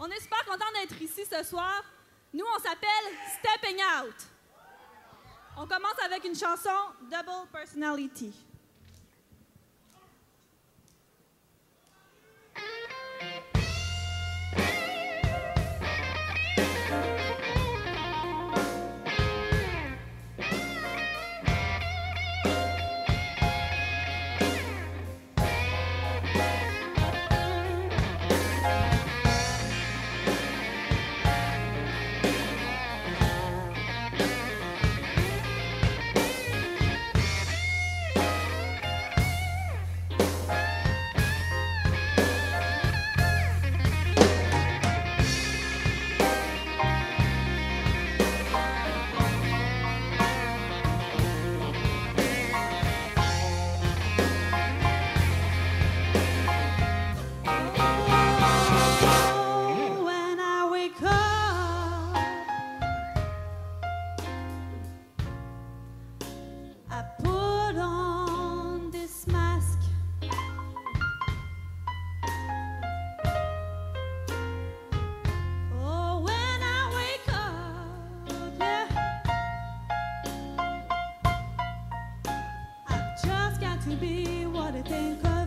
On est super content d'être ici ce soir. Nous, on s'appelle Stepping Out. On commence avec une chanson Double Personality. be what I think of.